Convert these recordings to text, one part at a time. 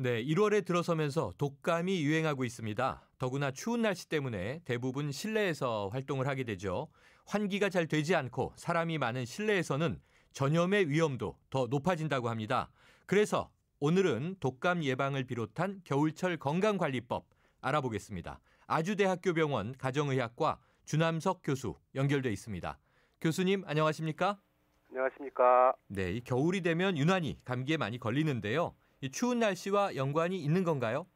네, 1월에 들어서면서 독감이 유행하고 있습니다. 더구나 추운 날씨 때문에 대부분 실내에서 활동을 하게 되죠. 환기가 잘 되지 않고 사람이 많은 실내에서는 전염의 위험도 더 높아진다고 합니다. 그래서 오늘은 독감 예방을 비롯한 겨울철 건강관리법 알아보겠습니다. 아주대학교 병원 가정의학과 주남석 교수 연결돼 있습니다. 교수님 안녕하십니까? 안녕하십니까. 네, 이 겨울이 되면 유난히 감기에 많이 걸리는데요. 이 추운 날씨와 연관이 있는 건가요?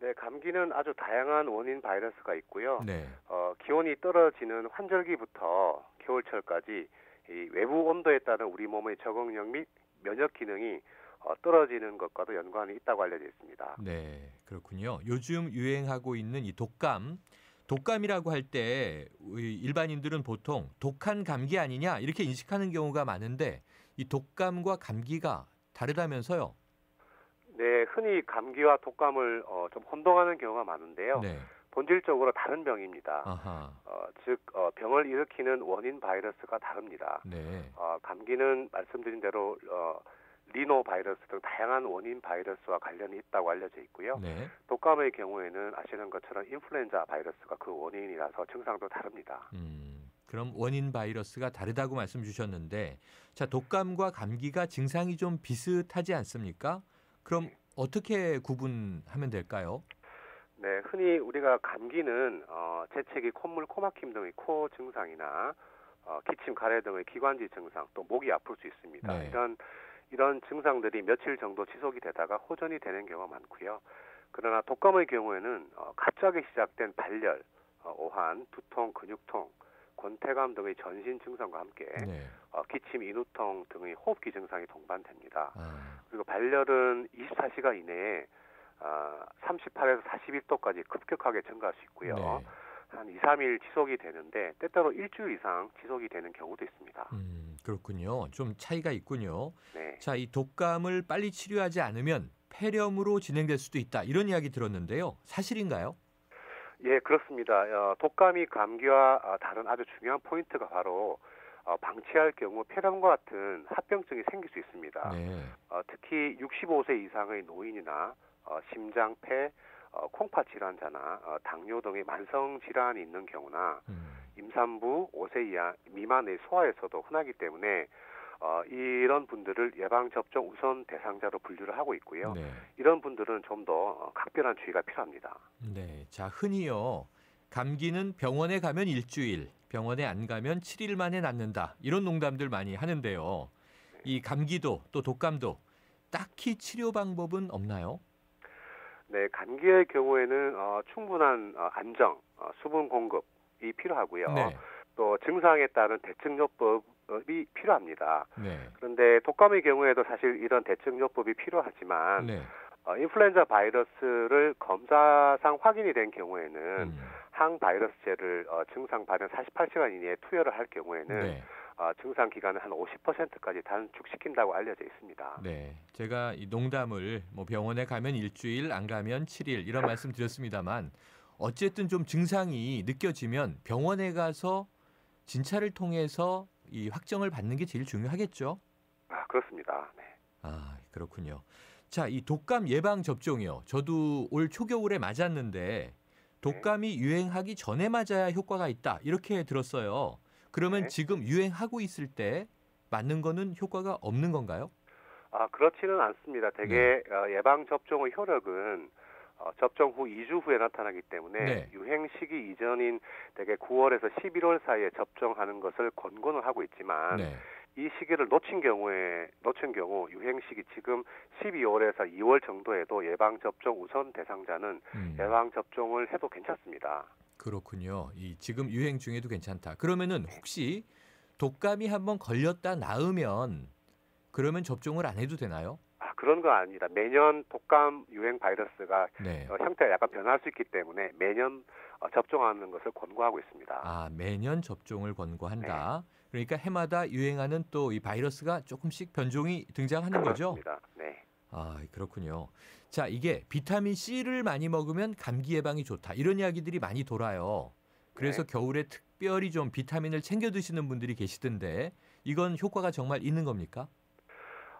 네, 감기는 아주 다양한 원인 바이러스가 있고요. 네. 어, 기온이 떨어지는 환절기부터 겨울철까지 이 외부 온도에 따른 우리 몸의 적응력 및 면역 기능이 어, 떨어지는 것과도 연관이 있다고 알려져 있습니다. 네, 그렇군요. 요즘 유행하고 있는 이 독감, 독감이라고 할 때 일반인들은 보통 독한 감기 아니냐 이렇게 인식하는 경우가 많은데 이 독감과 감기가 다르다면서요? 네, 흔히 감기와 독감을 어, 좀 혼동하는 경우가 많은데요. 네. 본질적으로 다른 병입니다. 아하. 어, 즉 어, 병을 일으키는 원인 바이러스가 다릅니다. 네. 어, 감기는 말씀드린 대로 어, 리노 바이러스 등 다양한 원인 바이러스와 관련이 있다고 알려져 있고요. 네. 독감의 경우에는 아시는 것처럼 인플루엔자 바이러스가 그 원인이라서 증상도 다릅니다. 음. 그럼 원인 바이러스가 다르다고 말씀 주셨는데 자, 독감과 감기가 증상이 좀 비슷하지 않습니까? 그럼 어떻게 구분하면 될까요? 네, 흔히 우리가 감기는 어, 재채기, 콧물, 코막힘 등의 코 증상이나 어, 기침, 가래 등의 기관지 증상, 또 목이 아플 수 있습니다. 네. 이런 이런 증상들이 며칠 정도 지속이 되다가 호전이 되는 경우가 많고요. 그러나 독감의 경우에는 어, 갑자기 시작된 발열, 어, 오한, 두통, 근육통, 권태감 등의 전신 증상과 함께 네. 어, 기침, 인후통 등의 호흡기 증상이 동반됩니다. 아, 그리고 발열은 24시간 이내에 어, 38에서 41도까지 급격하게 증가할 수 있고요. 네. 한 2, 3일 지속이 되는데 때때로 일주일 이상 지속이 되는 경우도 있습니다. 음, 그렇군요. 좀 차이가 있군요. 네. 자, 이 독감을 빨리 치료하지 않으면 폐렴으로 진행될 수도 있다. 이런 이야기 들었는데요. 사실인가요? 예, 그렇습니다. 어, 독감이 감기와 어, 다른 아주 중요한 포인트가 바로 어, 방치할 경우 폐렴과 같은 합병증이 생길 수 있습니다. 네. 어, 특히 65세 이상의 노인이나 어, 심장, 폐, 어, 콩팥 질환자나 어, 당뇨 등의 만성 질환이 있는 경우나 음, 임산부 5세 이하 미만의 소아에서도 흔하기 때문에 어, 이런 분들을 예방 접종 우선 대상자로 분류를 하고 있고요. 네. 이런 분들은 좀 더 각별한 주의가 필요합니다. 네. 자, 흔히요. 감기는 병원에 가면 일주일, 병원에 안 가면 7일 만에 낫는다. 이런 농담들 많이 하는데요. 이 감기도 또 독감도 딱히 치료 방법은 없나요? 네, 감기의 경우에는 어, 충분한 어, 안정, 어, 수분 공급이 필요하고요. 네. 또 증상에 따른 대책요법 이 필요합니다. 네. 그런데 독감의 경우에도 사실 이런 대책요법이 필요하지만 네. 어, 인플루엔자 바이러스를 검사상 확인이 된 경우에는 음, 항바이러스제를 어, 증상 발현 48시간 이내에 투여를 할 경우에는 네. 어, 증상 기간을 한 50%까지 단축시킨다고 알려져 있습니다. 네. 제가 이 농담을 뭐 병원에 가면 일주일, 안 가면 7일 이런 말씀 드렸습니다만 어쨌든 좀 증상이 느껴지면 병원에 가서 진찰을 통해서 이 확정을 받는 게 제일 중요하겠죠. 아, 그렇습니다. 네. 아, 그렇군요. 자, 이 독감 예방 접종이요. 저도 올 초겨울에 맞았는데 독감이 유행하기 전에 맞아야 효과가 있다. 이렇게 들었어요. 그러면 네. 지금 유행하고 있을 때 맞는 거는 효과가 없는 건가요? 아, 그렇지는 않습니다. 대개 어, 예방 접종의 효력은 어, 접종 후 2주 후에 나타나기 때문에 네. 유행 시기 이전인 대개 9월에서 11월 사이에 접종하는 것을 권고는 하고 있지만 네. 이 시기를 놓친 경우에 놓친 경우 유행 시기 지금 12월에서 2월 정도에도 예방 접종 우선 대상자는 음, 예방 접종을 해도 괜찮습니다. 그렇군요. 이 지금 유행 중에도 괜찮다. 그러면은 혹시 독감이 한번 걸렸다 나으면 그러면 접종을 안 해도 되나요? 아, 그런 건 아닙니다. 매년 독감 유행 바이러스가 네. 어, 형태가 약간 변할 수 있기 때문에 매년 어, 접종하는 것을 권고하고 있습니다. 아, 매년 접종을 권고한다. 그러니까 해마다 유행하는 또 이 바이러스가 조금씩 변종이 등장하는 거죠? 그렇습니다. 네. 아, 그렇군요. 자, 이게 비타민 C를 많이 먹으면 감기 예방이 좋다. 이런 이야기들이 많이 돌아요. 그래서 겨울에 특별히 좀 비타민을 챙겨 드시는 분들이 계시던데 이건 효과가 정말 있는 겁니까?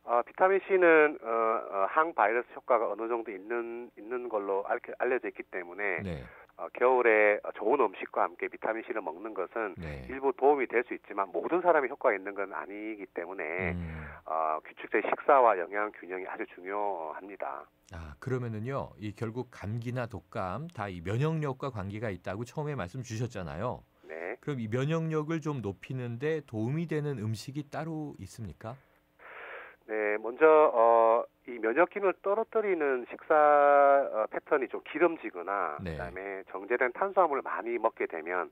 어, 비타민 C는 어, 어, 항바이러스 효과가 어느 정도 있는 있는 걸로 알, 알려져 있기 때문에 네. 어, 겨울에 좋은 음식과 함께 비타민 C를 먹는 것은 네. 일부 도움이 될 수 있지만 모든 사람이 효과가 있는 건 아니기 때문에 음. 어, 규칙적인 식사와 영양 균형이 아주 중요합니다. 아, 그러면은요. 이 결국 감기나 독감 다 이 면역력과 관계가 있다고 처음에 말씀 주셨잖아요. 네. 그럼 이 면역력을 좀 높이는데 도움이 되는 음식이 따로 있습니까? 네, 먼저 어, 이 면역 기능을 떨어뜨리는 식사 어, 패턴이 좀 기름지거나 네. 그다음에 정제된 탄수화물을 많이 먹게 되면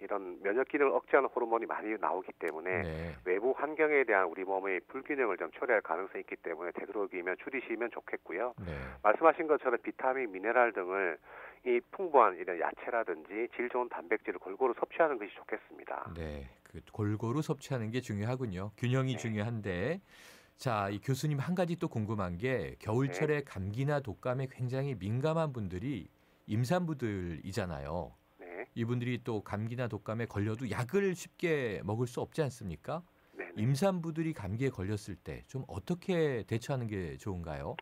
이런 면역 기능을 억제하는 호르몬이 많이 나오기 때문에 네. 외부 환경에 대한 우리 몸의 불균형을 좀 초래할 가능성이 있기 때문에 되도록이면 줄이시면 좋겠고요. 네. 말씀하신 것처럼 비타민, 미네랄 등을 이 풍부한 이런 야채라든지 질 좋은 단백질을 골고루 섭취하는 것이 좋겠습니다. 네. 그 골고루 섭취하는 게 중요하군요. 균형이 네. 중요한데 자, 이 교수님 한 가지 또 궁금한 게 겨울철에 감기나 독감에 굉장히 민감한 분들이 임산부들이잖아요. 네, 이분들이 또 감기나 독감에 걸려도 약을 쉽게 먹을 수 없지 않습니까? 네, 네. 임산부들이 감기에 걸렸을 때 좀 어떻게 대처하는 게 좋은가요?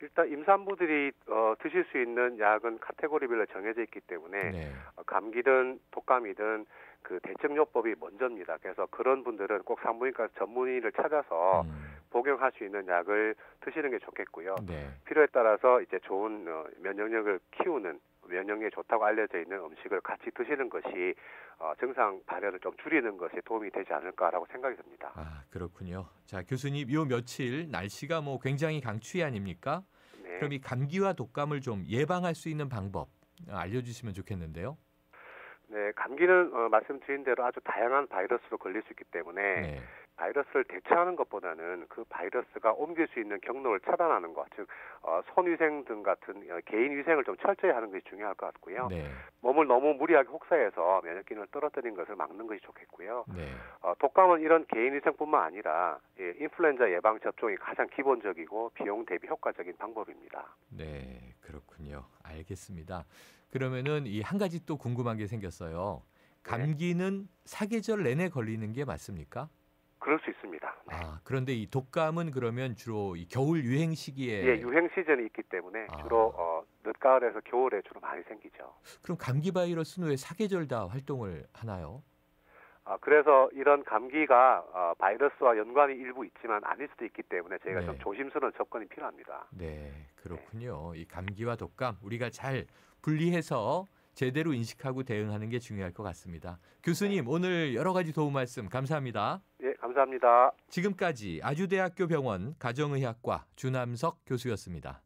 일단 임산부들이 어, 드실 수 있는 약은 카테고리별로 정해져 있기 때문에 네. 어, 감기든 독감이든 그 대증요법이 먼저입니다. 그래서 그런 분들은 꼭 산부인과 전문의를 찾아서 음, 복용할 수 있는 약을 드시는 게 좋겠고요. 네. 필요에 따라서 이제 좋은 어, 면역력을 키우는 면역력이 좋다고 알려져 있는 음식을 같이 드시는 것이 어, 증상 발현을 좀 줄이는 것에 도움이 되지 않을까라고 생각이 듭니다. 아, 그렇군요. 자, 교수님, 요 며칠 날씨가 뭐 굉장히 강추위 아닙니까? 네. 그럼 이 감기와 독감을 좀 예방할 수 있는 방법 알려주시면 좋겠는데요. 네, 감기는 어, 말씀드린 대로 아주 다양한 바이러스로 걸릴 수 있기 때문에 네. 바이러스를 대처하는 것보다는 그 바이러스가 옮길 수 있는 경로를 차단하는 것, 즉 어, 손위생 등 같은 어, 개인 위생을 좀 철저히 하는 것이 중요할 것 같고요. 네. 몸을 너무 무리하게 혹사해서 면역 기능을 떨어뜨리는 것을 막는 것이 좋겠고요. 네. 어, 독감은 이런 개인 위생뿐만 아니라 예, 인플루엔자 예방 접종이 가장 기본적이고 비용 대비 효과적인 방법입니다. 네. 그렇군요. 알겠습니다. 그러면은 이 한 가지 또 궁금한 게 생겼어요. 감기는 사계절 내내 걸리는 게 맞습니까? 그럴 수 있습니다. 네. 아, 그런데 이 독감은 그러면 주로 이 겨울 유행 시기에 예, 유행 시즌이 있기 때문에 아. 주로 어, 늦가을에서 겨울에 주로 많이 생기죠. 그럼 감기 바이러스는 왜 사계절 다 활동을 하나요? 아, 그래서 이런 감기가 어, 바이러스와 연관이 일부 있지만 아닐 수도 있기 때문에 저희가 네. 좀 조심스러운 접근이 필요합니다. 네, 그렇군요. 이 감기와 독감 우리가 잘 분리해서 제대로 인식하고 대응하는 게 중요할 것 같습니다. 교수님 오늘 여러 가지 도움 말씀 감사합니다. 예, 감사합니다. 지금까지 아주대학교 병원 가정의학과 주남석 교수였습니다.